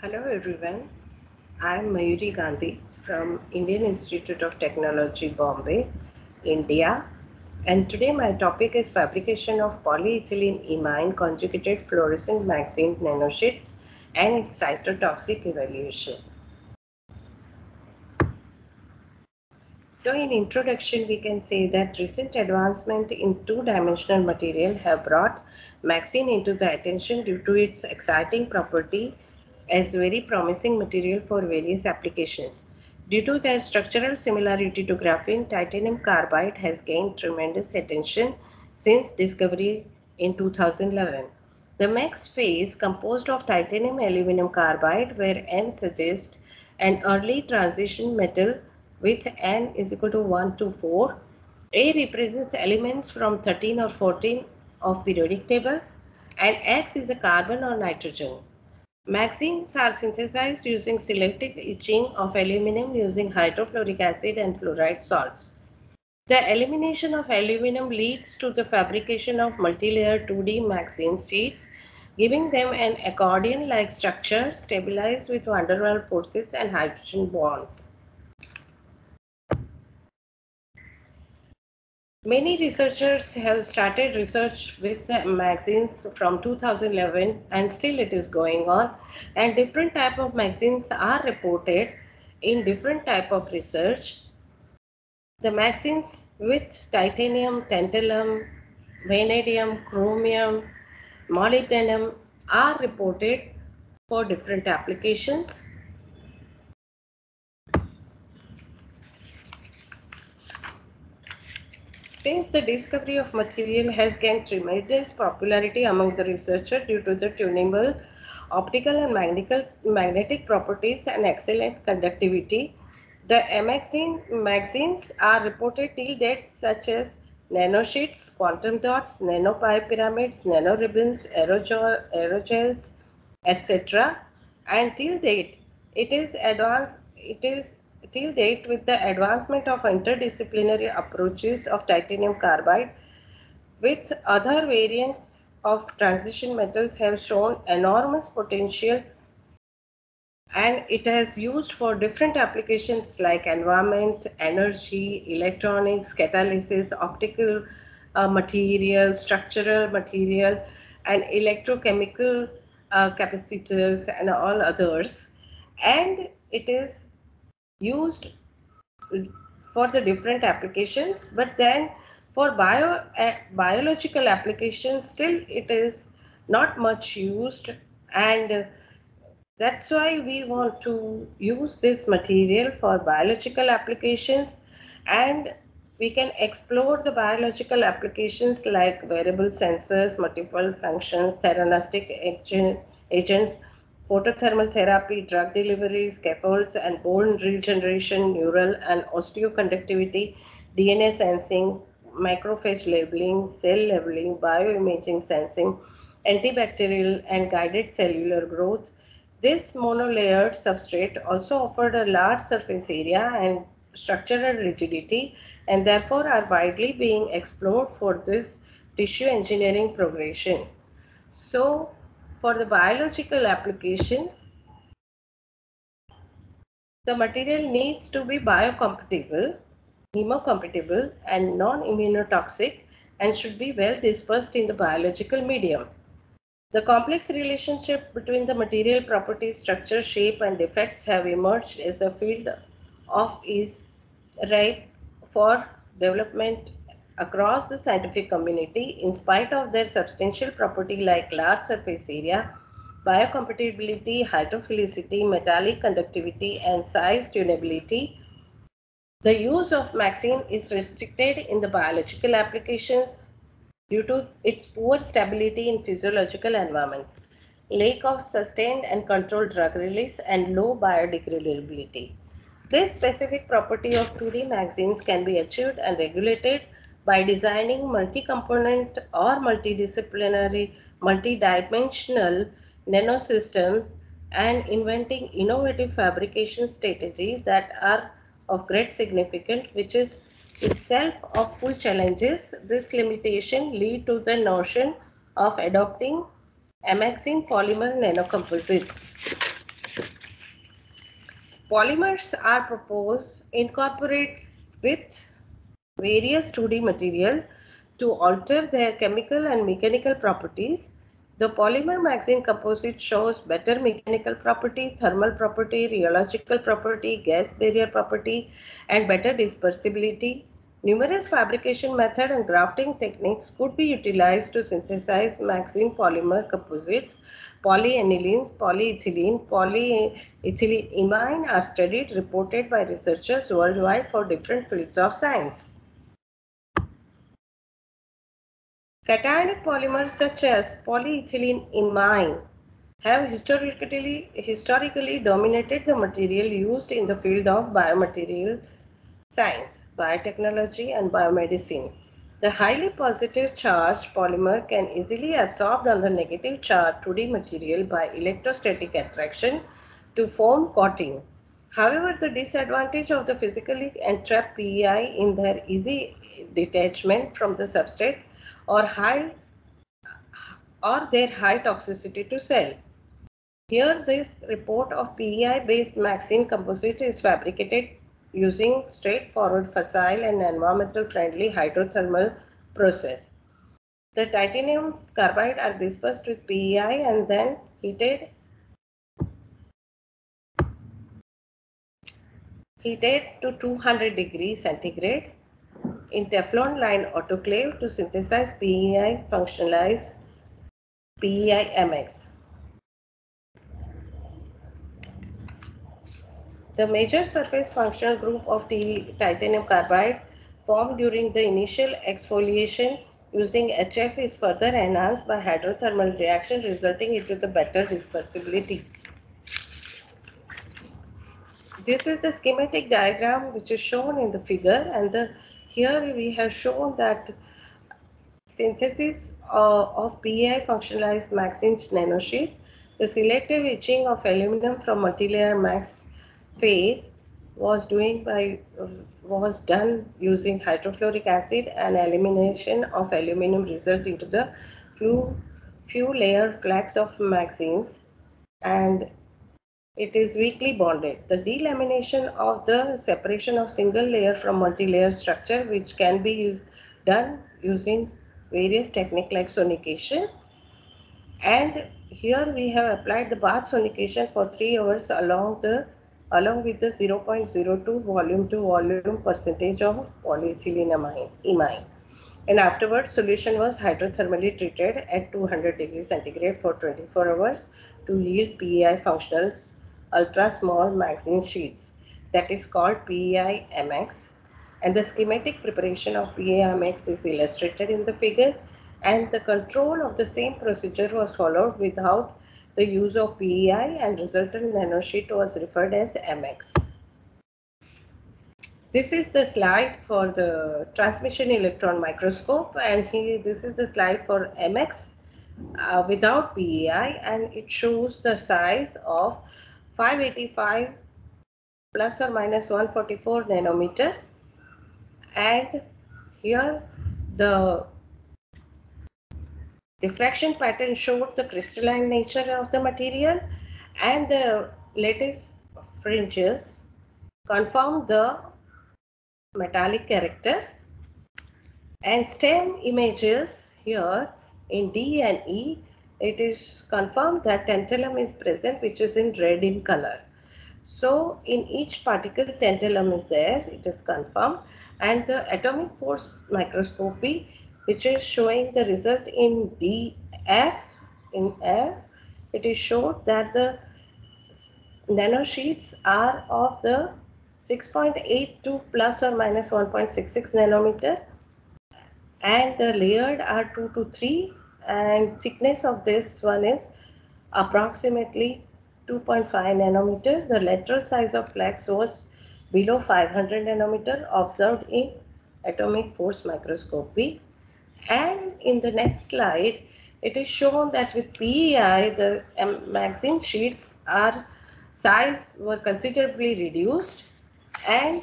Hello everyone. I am Mayuri Gandhi from Indian Institute of Technology, Bombay, India. And today my topic is fabrication of polyethylene imine conjugated fluorescent MXene nanosheets and its cytotoxic evaluation. So in introduction, we can say that recent advancement in two-dimensional material have brought MXene into the attention due to its exciting property as very promising material for various applications. Due to their structural similarity to graphene, titanium carbide has gained tremendous attention since discovery in 2011. The MX phase composed of titanium aluminum carbide where N suggests an early transition metal with N is equal to 1 to 4. A represents elements from 13 or 14 of periodic table and X is a carbon or nitrogen. MXenes are synthesized using selective etching of aluminum using hydrofluoric acid and fluoride salts. The elimination of aluminum leads to the fabrication of multilayer 2D MXene sheets, giving them an accordion-like structure stabilized with van der forces and hydrogen bonds. Many researchers have started research with the MXenes from 2011 and still it is going on and different type of MXenes are reported in different type of research. The MXenes with titanium, tantalum, vanadium, chromium, molybdenum are reported for different applications. Since the discovery of material has gained tremendous popularity among the researchers due to the tunable optical and magnetic properties and excellent conductivity, the MXene magazines are reported till date such as nanosheets, quantum dots, nanopyramids, nanoribbons, aerogel, aerogels, etc. And till date, it is advanced. It is till date with the advancement of interdisciplinary approaches of titanium carbide with other variants of transition metals have shown enormous potential and it has used for different applications like environment, energy, electronics, catalysis, optical uh, material, structural material and electrochemical uh, capacitors and all others. And it is used for the different applications but then for bio uh, biological applications still it is not much used. And that's why we want to use this material for biological applications. And we can explore the biological applications like wearable sensors, multiple functions, theranostic agent, agents, photothermal therapy, drug delivery, scaffolds and bone regeneration, neural and osteoconductivity, DNA sensing, macrophage labeling, cell labeling, bioimaging sensing, antibacterial and guided cellular growth. This monolayered substrate also offered a large surface area and structural rigidity and therefore are widely being explored for this tissue engineering progression. So for the biological applications, the material needs to be biocompatible, hemocompatible and non-immunotoxic and should be well dispersed in the biological medium. The complex relationship between the material properties, structure, shape and defects have emerged as a field of is ripe for development across the scientific community in spite of their substantial property like large surface area, biocompatibility, hydrophilicity, metallic conductivity, and size tunability. The use of MXene is restricted in the biological applications due to its poor stability in physiological environments, lack of sustained and controlled drug release, and low biodegradability. This specific property of 2D MXenes can be achieved and regulated by designing multi-component or multidisciplinary, multi-dimensional nanosystems and inventing innovative fabrication strategies that are of great significance, which is itself of full challenges. This limitation lead to the notion of adopting MXene polymer nanocomposites. polymers are proposed incorporate with various 2D material to alter their chemical and mechanical properties. The polymer MXene composite shows better mechanical property, thermal property, rheological property, gas barrier property, and better dispersibility. Numerous fabrication method and grafting techniques could be utilized to synthesize MXene polymer composites. Polyanilines, polyethylene, polyethylenimine are studied, reported by researchers worldwide for different fields of science. Cationic polymers such as polyethylene imine have historically, historically dominated the material used in the field of biomaterial science, biotechnology and biomedicine. The highly positive charge polymer can easily absorb on the negative charge 2D material by electrostatic attraction to form coating. However, the disadvantage of the physically entrapped PEI in their easy detachment from the substrate or high or their high toxicity to cell. Here this report of PEI based MXene composite is fabricated using straightforward facile and environmental friendly hydrothermal process. The titanium carbide are dispersed with PEI and then heated heated to 200 degrees centigrade in Teflon line autoclave to synthesize PEI functionalize PEI MX. The major surface functional group of the titanium carbide formed during the initial exfoliation using HF is further enhanced by hydrothermal reaction resulting into the better dispersibility. This is the schematic diagram which is shown in the figure and the here we have shown that synthesis uh, of PEI functionalized MXene nanosheet, the selective etching of aluminum from multilayer max phase was doing by uh, was done using hydrofluoric acid and elimination of aluminum result into the few few layer flakes of MXenes and it is weakly bonded. The delamination of the separation of single layer from multi-layer structure which can be done using various techniques like sonication and here we have applied the bath sonication for 3 hours along the along with the 0.02 volume to volume percentage of polyethylene imine. And afterwards, solution was hydrothermally treated at 200 degrees centigrade for 24 hours to yield PEI functionals ultra small MXene sheets that is called PEI MX and the schematic preparation of PEI MX is illustrated in the figure. And the control of the same procedure was followed without the use of PEI and resultant nanosheet was referred as MX. This is the slide for the transmission electron microscope. And here this is the slide for MX uh, without PEI and it shows the size of 585 plus or minus 144 nanometer. And here the diffraction pattern showed the crystalline nature of the material and the lattice fringes confirmed the metallic character. And stem images here in D and E it is confirmed that tantalum is present which is in red in color. So in each particle tantalum is there, it is confirmed and the atomic force microscopy which is showing the result in DF, in F, it is showed that the nanosheets are of the 6.82 plus or minus 1.66 nanometer and the layered are 2 to 3 and thickness of this one is approximately 2.5 nanometer. The lateral size of flakes was below 500 nanometer observed in atomic force microscopy. And in the next slide, it is shown that with PEI, the MXene sheets are size were considerably reduced and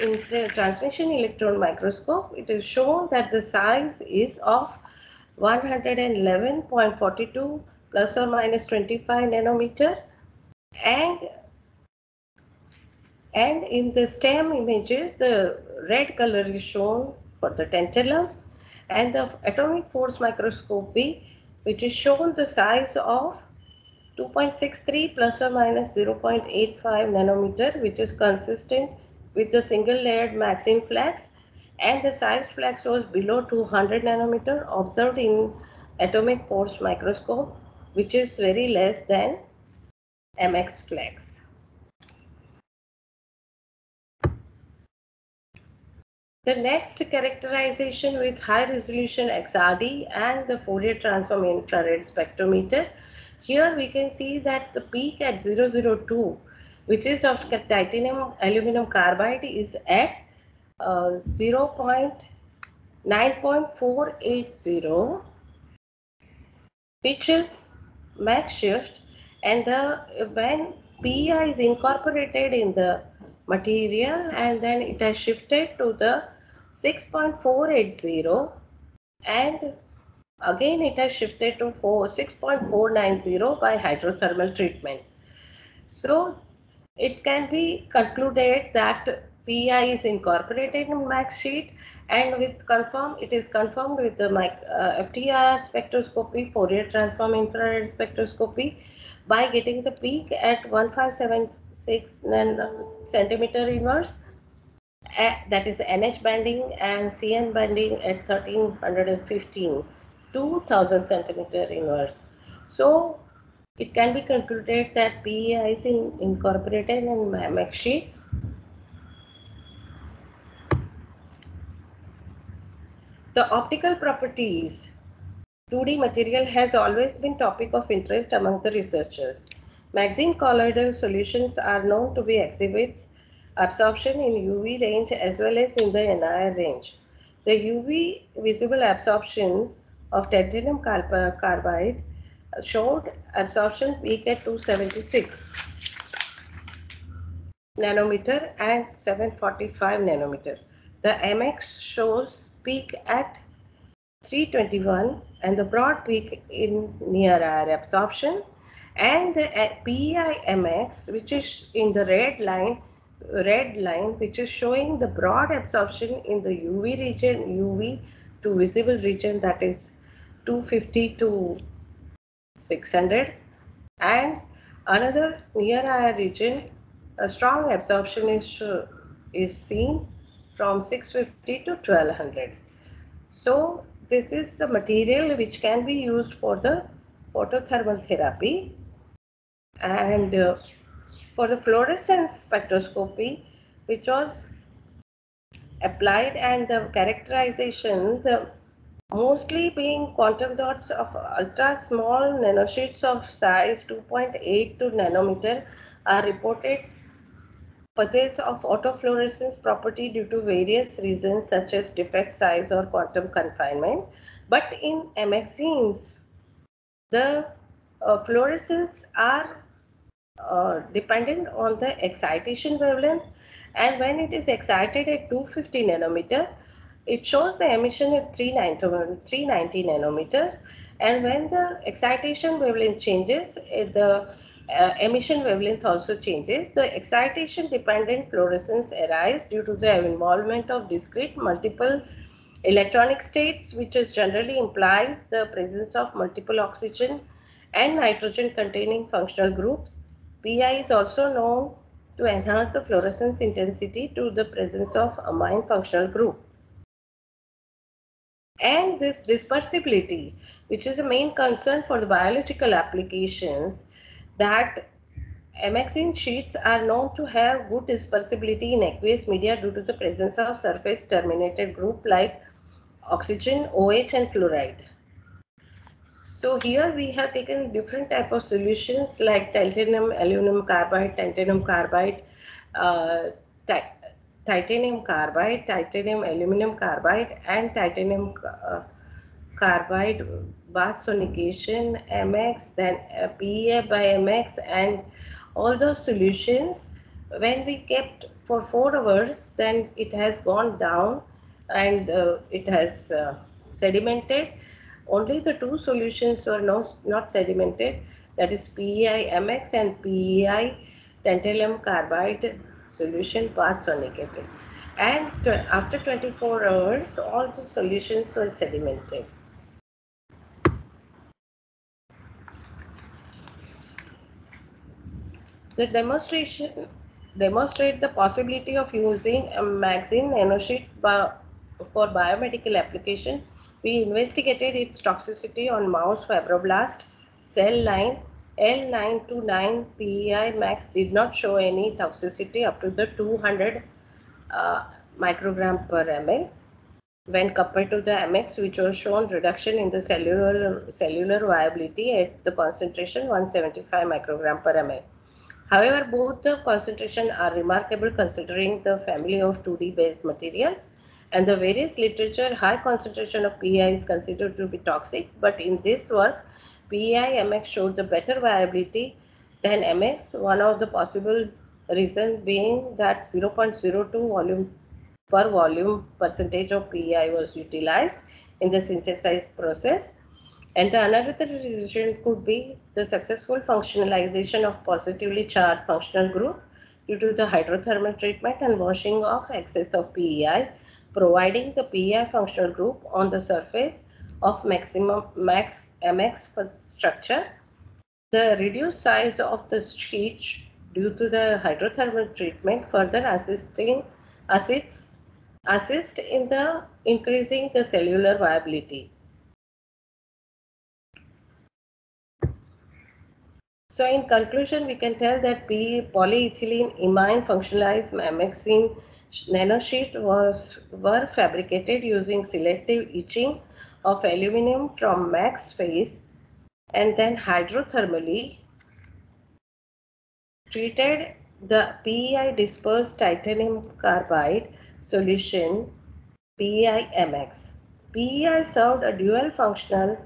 in the transmission electron microscope, it is shown that the size is of 111.42 plus or minus 25 nanometer. And And in the STEM images, the red color is shown for the tantalum and the atomic force microscopy, which is shown the size of 2.63 plus or minus 0.85 nanometer, which is consistent with the single layered MXene flux and the size flux was below 200 nanometer observed in atomic force microscope, which is very less than MX flux. The next characterization with high resolution XRD and the Fourier transform infrared spectrometer. Here we can see that the peak at 002, which is of titanium aluminum carbide, is at uh, 0.9.480, which is Mach shift, and the when PEI is incorporated in the material and then it has shifted to the 6.480 and again it has shifted to 4, 6.490 by hydrothermal treatment. So it can be concluded that PEI is incorporated in Mach sheet and with confirm it is confirmed with the uh, spectroscopy, Fourier transform infrared spectroscopy by getting the peak at 1576 centimeter inverse that is NH bending and CN bending at 1315 2000 centimeter inverse. So it can be concluded that PEI is in, incorporated in Mach sheets. The optical properties 2D material has always been topic of interest among the researchers. MXene colloidal solutions are known to be exhibits absorption in UV range as well as in the NIR range. The UV visible absorptions of titanium carbide showed absorption peak at 276 nanometer and 745 nanometer. The MX shows peak at 321 and the broad peak in near IR absorption and the uh, PEI-MX which is in the red line red line which is showing the broad absorption in the UV region UV to visible region that is 250 to 600 and another near IR region a strong absorption is uh, is seen from 650 to 1200 so this is the material which can be used for the photothermal therapy and uh, for the fluorescence spectroscopy which was applied and the characterization the mostly being quantum dots of ultra small nanosheets of size 2.8 to nanometer are reported possess of autofluorescence property due to various reasons such as defect size or quantum confinement. But in MXenes, the uh, fluorescence are uh, dependent on the excitation wavelength and when it is excited at 250 nanometer, it shows the emission at 390, 390 nanometer and when the excitation wavelength changes, eh, the uh, emission wavelength also changes. The excitation dependent fluorescence arises due to the involvement of discrete multiple electronic states which is generally implies the presence of multiple oxygen and nitrogen containing functional groups. PI is also known to enhance the fluorescence intensity to the presence of amine functional group. And this dispersibility, which is the main concern for the biological applications, that MXene sheets are known to have good dispersibility in aqueous media due to the presence of surface terminated group like oxygen, OH and fluoride. So here we have taken different type of solutions like titanium, aluminum carbide, titanium carbide, uh, titanium carbide, titanium aluminum carbide and titanium uh, carbide bath sonication, MX, then uh, PEA by MX and all those solutions when we kept for 4 hours then it has gone down and uh, it has uh, sedimented. Only the two solutions were not, not sedimented that is PEI MX and PEI tantalum carbide solution or negative. And after 24 hours, all the solutions were sedimented. The demonstration demonstrate the possibility of using a MXene nanosheet for biomedical application. We investigated its toxicity on mouse fibroblast cell line L929 PEI max did not show any toxicity up to the 200 uh, microgram per ml when compared to the MX which was shown reduction in the cellular cellular viability at the concentration 175 microgram per ml. However, both the concentration are remarkable considering the family of 2D based material. And the various literature high concentration of PEI is considered to be toxic but in this work PEI MX showed the better viability than MX one of the possible reasons being that 0.02 volume per volume percentage of PEI was utilized in the synthesis process and the another reason could be the successful functionalization of positively charged functional group due to the hydrothermal treatment and washing of excess of PEI, providing the PEI functional group on the surface of maximum max MX structure. The reduced size of the sheet due to the hydrothermal treatment further assisting assists assist in the increasing the cellular viability. So in conclusion, we can tell that P polyethylene imine functionalized MXene nanosheet was were fabricated using selective etching of aluminum from max phase and then hydrothermally treated the PEI dispersed titanium carbide solution PEI MX. PEI served a dual functional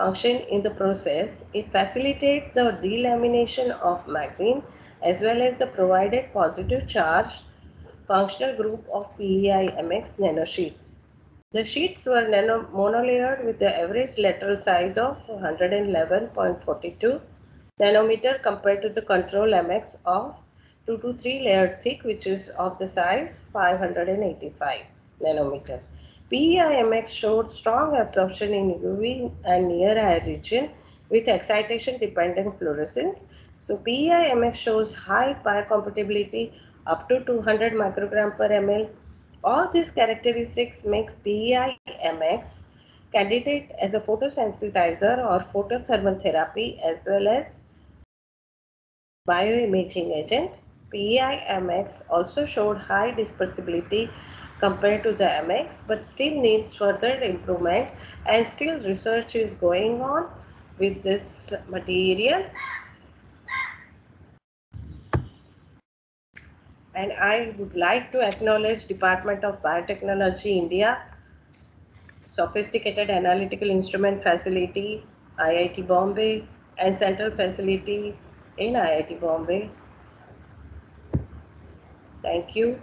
function in the process, it facilitates the delamination of MXene as well as the provided positive charge functional group of PEI-MX nanosheets. The sheets were nano monolayered with the average lateral size of 111.42 nanometer compared to the control MX of 2 to 3 layered thick which is of the size 585 nanometer. PEIMX showed strong absorption in UV and near eye region with excitation dependent fluorescence. So PEIMX shows high biocompatibility up to 200 microgram per ml. All these characteristics makes PEIMX candidate as a photosensitizer or photothermal therapy as well as bioimaging agent. PEIMX also showed high dispersibility compared to the MX but still needs further improvement and still research is going on with this material and I would like to acknowledge Department of Biotechnology India sophisticated analytical instrument facility IIT Bombay and central facility in IIT Bombay. Thank you.